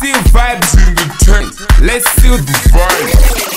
see vibes in the tent. Let's see the vibe.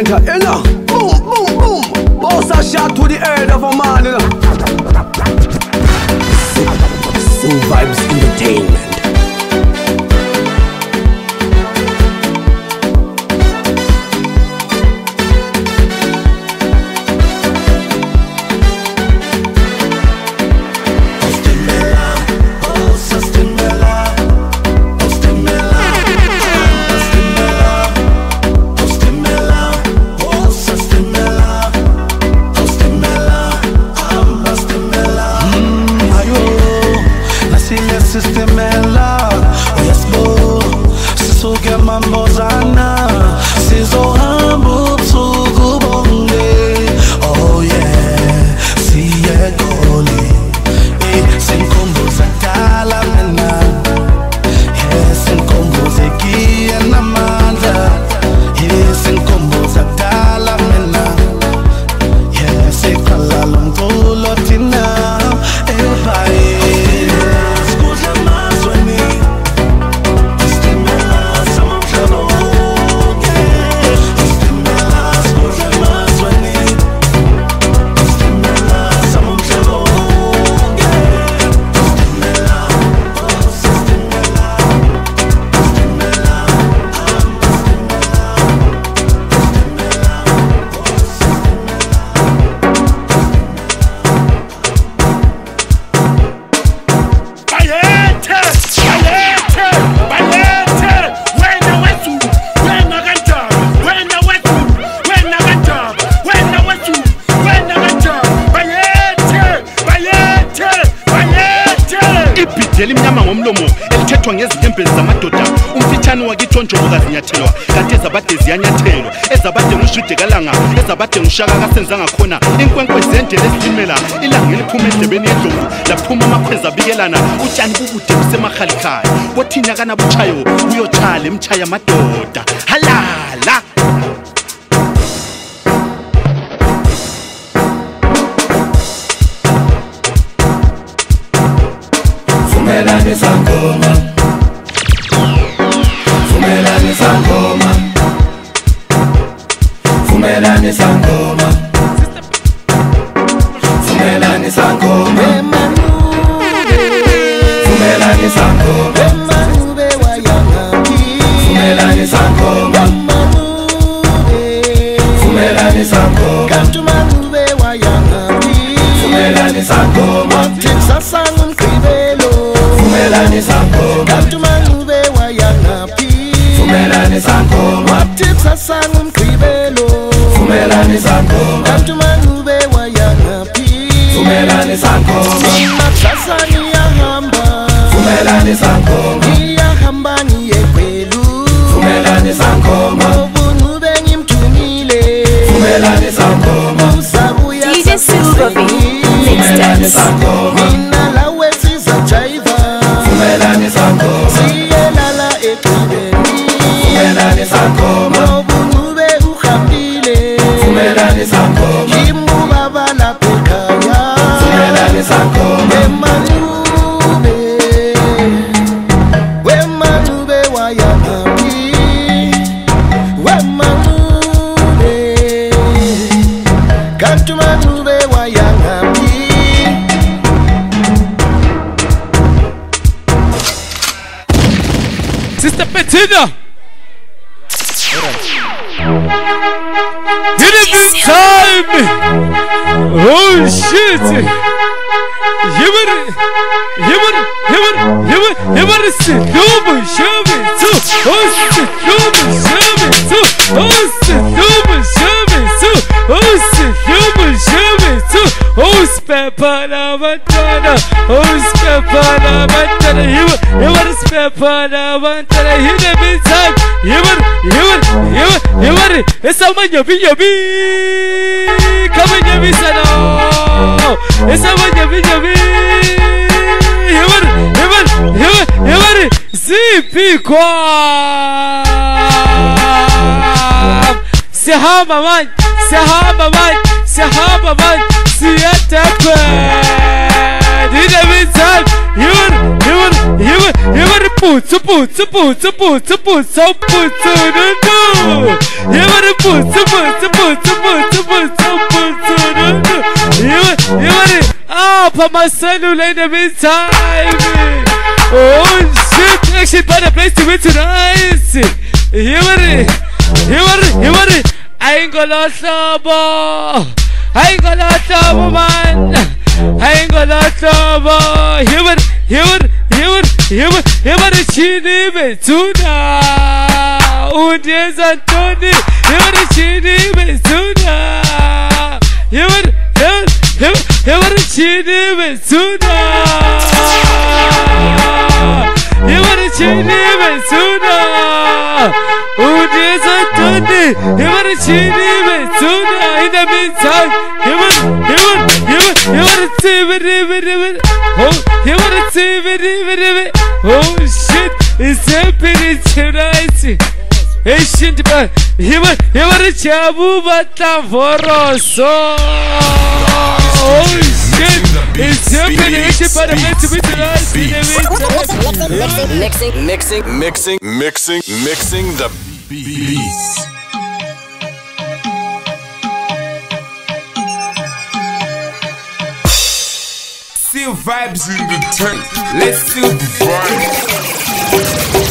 Gonna you know. Boom, boom, boom. Boss a shot to the head of a man, you know. Vibes Entertainment. lidlela imnyama ngomlomo elithethwa ngezinyembezi zamadoda. Umfitshane wakitshonjobo kazinyathelwa kanti ezabade ziyanyathelwa ezabade ngushudekalanga ezabade ngushaka kasenza ngakhona inkwenkwe ziyendlela ezilimela ilanga eliphuma endlebeni yedlovu laphuma amakhweza abikelana. Utshani bubude busemahalikhaya bothi nyakana butshayo uyotshaya le mtshaya amadoda vumelani sangoma vumelani sangoma katumangube wayangabi vumelani sangoma tisasanga umgqibelo vumelani sangoma katumangube wayangabi vumelani sangoma tisasanga umgqibelo vumelani sangoma katumangube wayangabi vumelani sangoma mathasani yahamba vumelani sangoma iyahamba niye sango. Yimmer, yimmer, yimmer, yimmer, yimmer, sit, double, shove it, too. Oh, sit, double, palamantada, who's palamantada, he will, he will spare palamantada, he the big time, he will, he will, he will, he will, it's a man, you oh. be, you be, come in, you be, it's a you be, you be, he will, he will, he will, he will, zipikwam, sihama man, sihama man, sihama man, attaque Dina Vincent Yun Yun Yun Yun Putsu Putsu Putsu Putsu Putsu Putsu Nundu Yun Putsu Putsu Putsu Putsu Putsu Putsu Nundu Yun Yun Up my cellulite time Oh shit Action by the place to win tonight Yun Yun Yun Yun I ain't gonna stop ain't gonna let a woman, ain't gonna let a boy. Human, human, human, human, human, chini betuna. Unjeza Tony, human, chini betuna. Human, human, human, human, chini betuna. Human, chini betuna. ఎవరు చిరివే చూనా ఇదమే sir ఎవరు ఎవరు ఎవరు ఎవరు చివరి ఎవరు ఓ ఎవరు చివరి ఎవరు ఓ షిట్ ఇసేపిరి చిరాయిసి Eşinti ben Hemen hemen çabuk battan voroso Oh shit It's happening Eşinti ben Eşinti ben Mixing Mixing Mixing Mixing Mixing the beats Feel vibes in the tent. Let's feel the vibe.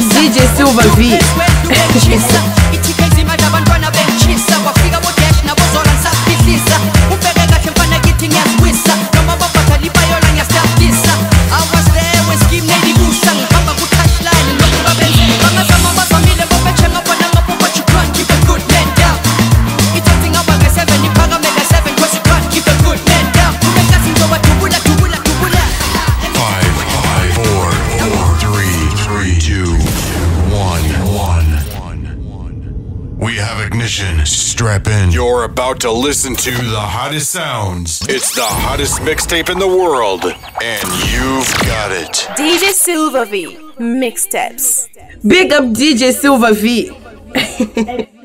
DJ Silva V. ignition. Strap in. You're about to listen to the hottest sounds. It's the hottest mixtape in the world, and you've got it. DJ Silva Vee. Mixtapes. Big up DJ Silva Vee.